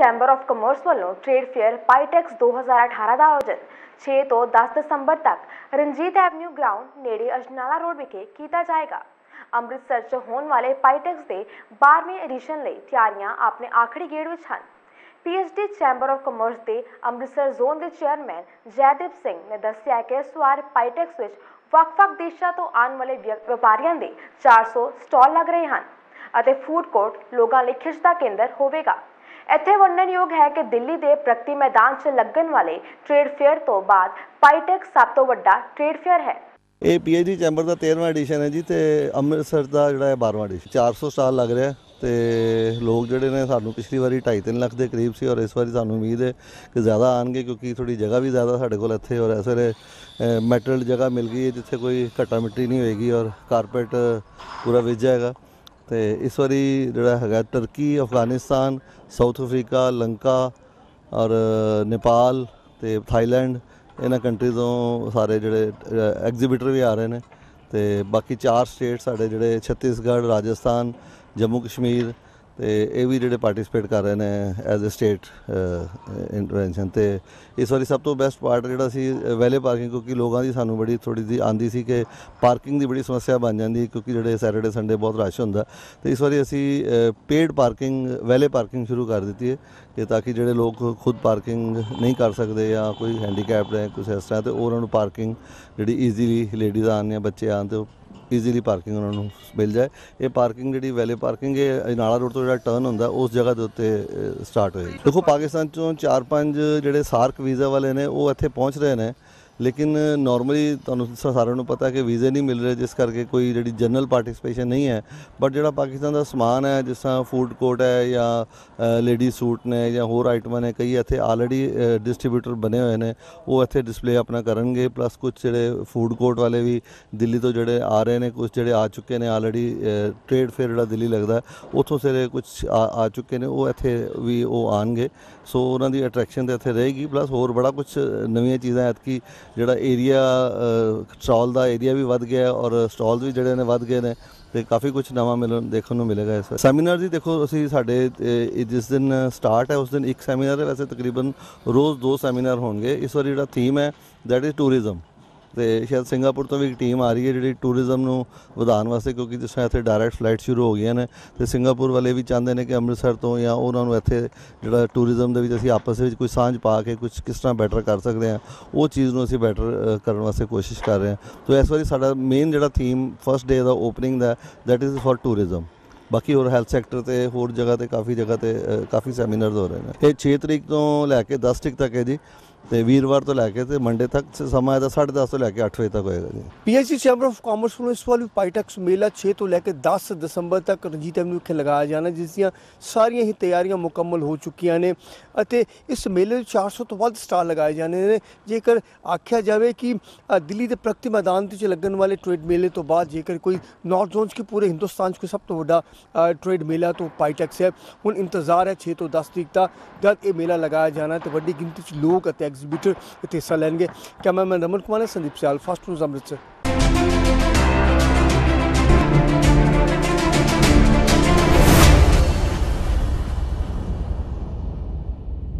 Chamber of commerce ਵੱਲੋਂ trade fair PITEX 2018 ਦਾ ਆਯੋਜਨ 6 ਤੋਂ 10 ਦਸੰਬਰ ਤੱਕ ਰਣਜੀਤ ਐਵਨਿਊ ਗਰਾਊਂਡ ਨੇੜੇ ਅਜਨਾਲਾ ਰੋਡ ਵਿਖੇ ਕੀਤਾ ਜਾਏਗਾ। ਅੰਮ੍ਰਿਤਸਰ 'ਚ ਹੋਣ ਵਾਲੇ ਪਾਈਟੈਕਸ ਦੇ 12ਵੇਂ ਐਡੀਸ਼ਨ ਲਈ ਤਿਆਰੀਆਂ ਆਪਣੇ ਆਖਰੀ ਗੇੜ ਵਿੱਚ ਹਨ। ਪੀਐਚਡੀ ਚੈਂਬਰ ਆਫ ਕਮਰਸ ਦੇ ਅੰਮ੍ਰਿਤਸਰ ਜ਼ੋਨ ਦੇ ਚੇਅਰਮੈਨ ਜੈਦੀਪ ਸਿੰਘ ਨੇ ਦੱਸਿਆ ਕਿ ਇਸ ਵਾਰ ਪਾਈਟੈਕਸ ਵਿੱਚ ਵੱਖ-ਵੱਖ ਦੇਸ਼ਾਂ ਤੋਂ ਆਉਣ ਵਾਲੇ ਵਿਅ- ਵਪਾਰੀਆਂ ਦੇ 400 ਸਟਾਲ ਲੱਗ ਰਹੇ ਹਨ ਅਤੇ ਫੂਡ ਕੋਰਟ ਲੋਕਾਂ ਲਈ ਖਿੱਚ ਦਾ ਕੇਂਦਰ ਹੋਵੇਗਾ। ਇੱਥੇ ਵੰਡਣਯੋਗ ਹੈ ਕਿ ਦਿੱਲੀ ਦੇ ਪ੍ਰਗਤੀ ਮੈਦਾਨ 'ਚ ਲੱਗਣ ਵਾਲੇ ਟ੍ਰੇਡ ਫੇਅਰ ਤੋਂ ਬਾਅਦ ਪਾਈਟੈਕ ਸਭ ਤੋਂ ਵੱਡਾ ਟ੍ਰੇਡ ਫੇਅਰ ਹੈ। ਇਹ ਪੀਐਚਡੀ ਚੈਂਬਰ ਦਾ 13ਵਾਂ ਐਡੀਸ਼ਨ ਹੈ ਜੀ ਤੇ ਅੰਮ੍ਰਿਤਸਰ ਦਾ ਜਿਹੜਾ ਹੈ 12ਵਾਂ ਐਡੀਸ਼ਨ। 400 ਸਾਲ ਲੱਗ ਰਿਹਾ ਤੇ ਲੋਕ ਜਿਹੜੇ ਨੇ ਸਾਨੂੰ ਪਿਛਲੀ ਵਾਰੀ 2.5 ਲੱਖ ਦੇ ਕਰੀਬ ਸੀ ਔਰ ਇਸ ਵਾਰੀ ਸਾਨੂੰ ਉਮੀਦ ਹੈ ਕਿ ਜ਼ਿਆਦਾ ਆਣਗੇ ਕਿਉਂਕਿ ਥੋੜੀ ਜਗ੍ਹਾ ਵੀ ਜ਼ਿਆਦਾ ਸਾਡੇ ਕੋਲ ਇੱਥੇ ਔਰ ਇਸ ਵੇਲੇ ਮੈਟਰਲ ਜਗ੍ਹਾ ਮਿਲ ਗਈ ਹੈ ਜਿੱਥੇ ਕੋਈ ਘੱਟਾ ਮਿੱਟੀ ਨਹੀਂ ਹੋਏਗੀ ਔਰ ਕਾਰਪੇਟ ਪੂਰਾ ਵਿਝ ਜਾਏਗਾ। ਤੇ ਇਸ ਵਾਰੀ ਜਿਹੜਾ ਹੈਗਾ Turkey Afghanistan, South Africa, Lanka ਔਰ ਨੇਪਾਲ ਤੇ ਥਾਈਲੈਂਡ, ਇਹਨਾਂ ਕੰਟਰੀ ਤੋਂ ਸਾਰੇ ਜਿਹੜੇ ਐਗਜ਼ੀਬਿਟਰ ਵੀ ਆ ਰਹੇ ਨੇ ਤੇ ਬਾਕੀ ਚਾਰ ਸਟੇਟ ਸਾਡੇ ਜਿਹੜੇ ਛੱਤੀਸਗੜ੍ਹ, ਰਾਜਸਥਾਨ, ਜੰਮੂ ਕਸ਼ਮੀਰ ਤੇ ਇਹ ਵੀ ਜਿਹੜੇ ਪਾਰਟਿਸਿਪੇਟ ਕਰ ਰਹੇ ਨੇ ਐਜ਼ ਅ ਸਟੇਟ ਇੰਟਰਵੈਂਸ਼ਨ ਤੇ ਇਸ ਵਾਰੀ ਸਭ ਤੋਂ ਬੈਸਟ ਪਾਰਟ ਜਿਹੜਾ ਸੀ ਵੈਲੇ ਪਾਰਕਿੰਗ ਕਿਉਂਕਿ ਲੋਕਾਂ ਦੀ ਸਾਨੂੰ ਬੜੀ ਥੋੜੀ ਜਿਹੀ ਆਂਦੀ ਸੀ ਕਿ ਪਾਰਕਿੰਗ ਦੀ ਬੜੀ ਸਮੱਸਿਆ ਬਣ ਜਾਂਦੀ ਕਿਉਂਕਿ ਜਿਹੜੇ ਸੈਟਰਡੇ ਸੰਡੇ ਬਹੁਤ ਰਸ਼ ਹੁੰਦਾ। ਤੇ ਇਸ ਵਾਰੀ ਅਸੀਂ ਪੇਡ ਪਾਰਕਿੰਗ ਵੈਲੇ ਪਾਰਕਿੰਗ ਸ਼ੁਰੂ ਕਰ ਦਿੱਤੀ ਹੈ ਕਿ ਤਾਂ ਕਿ ਜਿਹੜੇ ਲੋਕ ਖੁਦ ਪਾਰਕਿੰਗ ਨਹੀਂ ਕਰ ਸਕਦੇ ਜਾਂ ਕੋਈ ਹੈਂਡੀਕੈਪਡ ਹੈ ਕੁਝ ਇਸ ਤਰ੍ਹਾਂ ਤੇ ਉਹਨਾਂ ਨੂੰ ਪਾਰਕਿੰਗ ਜਿਹੜੀ ਈਜ਼ੀਲੀ ਲੇਡੀਜ਼ ਆਉਣ ਜਾਂ ਬੱਚੇ ਆਉਣ ਤੇ ਉਹ ਈਜ਼ੀਲੀ ਪਾਰਕਿੰਗ ਉਹਨਾਂ ਨੂੰ ਮਿਲ ਜਾਏ। ਇਹ ਪਾਰਕਿੰਗ ਜਿਹੜੀ ਵੈਲੇ ਪਾਰਕਿੰਗ ਇਹ ਅਜਨਾਲਾ ਰੋਡ ਤੋਂ ਜਿਹੜਾ ਟਰਨ ਹੁੰਦਾ, ਉਸ ਜਗ੍ਹਾ ਦੇ ਉੱਤੇ ਸਟਾਰਟ ਹੋਏਗੀ। ਦੇਖੋ, ਪਾਕਿਸਤਾਨ ਚੋਂ 4-5 ਜਿਹੜੇ ਸਾਰਕ ਵੀਜ਼ਾ ਵਾਲੇ ਨੇ, ਉਹ ਇੱਥੇ ਪਹੁੰਚ ਰਹੇ ਨੇ। ਲੇਕਿਨ ਨਾਰਮਲੀ ਤੁਹਾਨੂੰ ਸਾਰਿਆਂ ਨੂੰ ਪਤਾ ਕਿ ਵੀਜ਼ੇ ਨਹੀਂ ਮਿਲ ਰਹੇ, ਜਿਸ ਕਰਕੇ ਕੋਈ ਜਿਹੜੀ ਜਨਰਲ ਪਾਰਟਿਸਿਪੇਸ਼ਨ ਨਹੀਂ ਹੈ। ਬਟ ਜਿਹੜਾ ਪਾਕਿਸਤਾਨ ਦਾ ਸਮਾਨ ਹੈ, ਜਿਸ ਤਰ੍ਹਾਂ ਫੂਡ ਕੋਰਟ ਹੈ ਜਾਂ ਲੇਡੀ ਸੂਟ ਨੇ ਜਾਂ ਹੋਰ ਆਈਟਮਾਂ ਨੇ, ਕਈ ਇੱਥੇ ਆਲਰੇਡੀ ਡਿਸਟ੍ਰੀਬਿਊਟਰ ਬਣੇ ਹੋਏ ਨੇ, ਉਹ ਇੱਥੇ ਡਿਸਪਲੇ ਆਪਣਾ ਕਰਨਗੇ। ਪਲੱਸ ਕੁਝ ਜਿਹੜੇ ਫੂਡ ਕੋਰਟ ਵਾਲੇ ਵੀ ਦਿੱਲੀ ਤੋਂ ਜਿਹੜੇ ਆ ਰਹੇ ਨੇ ਕੁਝ ਜਿਹੜੇ ਆ ਚੁੱਕੇ ਨੇ ਆਲਰੇਡੀ ਟ੍ਰੇਡ ਫੇਅਰ ਜਿਹੜਾ ਦਿੱਲੀ ਲੱਗਦਾ, ਉੱਥੋਂ ਸਿਰੇ ਕੁਝ ਆ ਆ ਚੁੱਕੇ ਨੇ, ਉਹ ਇੱਥੇ ਵੀ ਉਹ ਆਣਗੇ। ਸੋ ਉਹਨਾਂ ਦੀ ਅਟਰੈਕਸ਼ਨ ਤੇ ਇੱਥੇ ਰਹੇਗੀ। ਪਲੱਸ ਹੋਰ ਬੜਾ ਕੁਝ ਨਵੀਆਂ ਚੀਜ਼ਾਂ ਐਤਕੀ ਜਿਹੜਾ ਏਰੀਆ ਸਟਾਲ ਦਾ ਏਰੀਆ ਵੀ ਵੱਧ ਗਿਆ ਔਰ ਸਟਾਲਸ ਵੀ ਜਿਹੜੇ ਨੇ ਵੱਧ ਗਏ ਨੇ ਤੇ ਕਾਫੀ ਕੁਝ ਨਵਾਂ ਮਿਲਣ, ਦੇਖਣ ਨੂੰ ਮਿਲੇਗਾ ਇਸ ਵਾਰ। ਸੈਮੀਨਾਰ ਦੀ ਦੇਖੋ, ਅਸੀਂ ਸਾਡੇ ਜਿਸ ਦਿਨ ਸਟਾਰਟ ਹੈ, ਉਸ ਦਿਨ ਇੱਕ ਸੈਮੀਨਾਰ ਹੈ, ਵੈਸੇ ਤਕਰੀਬਨ ਰੋਜ਼ ਦੋ ਸੈਮੀਨਾਰ ਹੋਣਗੇ। ਇਸ ਵਾਰੀ ਜਿਹੜਾ ਥੀਮ ਹੈ ਦੈਟ ਇਜ਼ ਟੂਰਿਜ਼ਮ ਤੇ ਸ਼ਾਇਦ ਸਿੰਗਾਪੁਰ ਤੋਂ ਵੀ ਇੱਕ ਟੀਮ ਆ ਰਹੀ ਹੈ ਜਿਹੜੀ ਟੂਰਿਜ਼ਮ ਨੂੰ ਵਧਾਉਣ ਵਾਸਤੇ, ਕਿਉਂਕਿ ਜਿਸ ਤਰ੍ਹਾਂ ਇੱਥੇ ਡਾਇਰੈਕਟ ਫਲਾਈਟ ਸ਼ੁਰੂ ਹੋ ਗਈਆਂ ਨੇ, ਤੇ ਸਿੰਗਾਪੁਰ ਵਾਲੇ ਵੀ ਚਾਹੁੰਦੇ ਨੇ ਕਿ ਅੰਮ੍ਰਿਤਸਰ ਤੋਂ ਜਾਂ ਉਹਨਾਂ ਨੂੰ ਇੱਥੇ ਜਿਹੜਾ ਟੂਰਿਜ਼ਮ ਦੇ ਵਿੱਚ ਅਸੀਂ ਆਪਸ ਵਿੱਚ ਕੋਈ ਸਾਂਝ ਪਾ ਕੇ ਕੁਝ ਕਿਸ ਤਰ੍ਹਾਂ ਬੈਟਰ ਕਰ ਸਕਦੇ ਹਾਂ, ਉਹ ਚੀਜ਼ ਨੂੰ ਅਸੀਂ ਬੈਟਰ ਕਰਨ ਵਾਸਤੇ ਕੋਸ਼ਿਸ਼ ਕਰ ਰਹੇ ਹਾਂ। ਤੋਂ ਇਸ ਵਾਰੀ ਸਾਡਾ ਮੇਨ ਜਿਹੜਾ ਥੀਮ ਫਸਟ ਡੇ ਦਾ ਓਪਨਿੰਗ ਦਾ ਦੈਟ ਇਜ਼ ਫॉर ਟੂਰਿਜ਼ਮ ਬਾਕੀ ਹੋਰ ਹੈਲਥ ਸੈਕਟਰ ਤੇ, ਹੋਰ ਜਗ੍ਹਾ ਤੇ, ਕਾਫੀ ਜਗ੍ਹਾ ਤੇ ਕਾਫੀ ਸੈਮੀਨਾਰਸ ਹੋ ਰਹੇ ਨੇ। ਇਹ 6 ਤਰੀਕ ਤੋਂ ਲੈ ਕੇ 10 ਤਰੀਕ ਤੱਕ ਹੈ ਜੀ। ਤੇ ਵੀਰਵਾਰ ਤੋਂ ਲੈ ਕੇ ਤੇ ਮੰਡੇ ਤੱਕ ਸਮਾਂ ਇਹਦਾ 10:30 ਤੋਂ ਲੈ ਕੇ 8 ਵਜੇ ਤੱਕ ਹੋਏਗਾ ਜੀ। ਪੀਐਚਡੀ ਚੈਂਬਰ ਆਫ ਕਾਮਰਸ ਵੱਲੋਂ ਇਸ ਵਾਰ ਵੀ ਪਾਈਟੈਕਸ ਮੇਲਾ 6 ਤੋਂ ਲੈ ਕੇ 10 ਦਸੰਬਰ ਤੱਕ ਰਣਜੀਤ ਐਵਨਿਊ ਵਿਖੇ ਲਗਾਇਆ ਜਾਣਾ ਜਿਸ ਦੀਆਂ ਸਾਰੀਆਂ ਹੀ ਤਿਆਰੀਆਂ ਮੁਕੰਮਲ ਹੋ ਚੁੱਕੀਆਂ ਨੇ ਅਤੇ ਇਸ ਮੇਲੇ ਵਿੱਚ 400 ਤੋਂ ਵੱਧ ਸਟਾਲ ਲਗਾਏ ਜਾਣੇ ਨੇ। ਜੇਕਰ ਆਖਿਆ ਜਾਵੇ ਕਿ ਦਿੱਲੀ ਦੇ ਪ੍ਰਗਤੀ ਮੈਦਾਨ ਦੇ ਵਿੱਚ ਲੱਗਣ ਵਾਲੇ ਟ੍ਰੇਡ ਮੇਲੇ ਤੋਂ ਬਾਅਦ ਜੇਕਰ ਕੋਈ ਨਾਰਥ ਜ਼ੋਨ 'ਚ ਕਿ ਪੂਰੇ ਹਿੰਦੁਸਤਾਨ 'ਚ ਕੋਈ ਸਭ ਤੋਂ ਵੱਡਾ ਅ, ਟ੍ਰੇਡ ਮੇਲਾ ਤੋਂ ਪਾਈਟੈਕਸ ਹੈ ਹੁਣ ਇੰਤਜ਼ਾਰ ਹੈ 6 ਤੋਂ 10 ਤਰੀਕ ਦਾ ਜਦ ਇਹ ਮੇਲਾ ਲਗਾਇਆ ਜਾਣਾ ਤੇ ਵੱਡੀ ਗਿਣਤੀ 'ਚ ਲੋਕ ਅਤੇ ਐਗਜ਼ੀਬਿਟਰ ਇੱਥੇ ਹਿੱਸਾ ਲੈਣਗੇ ਕੈਮਰਾਮੈਨ ਰਮਨ ਕੁਮਾਰ ਨੇ ਸੰਦੀਪ ਸਿਆਲ ਫਸਟ ਨਿਊਜ਼ ਅੰਮ੍ਰਿਤਸਰ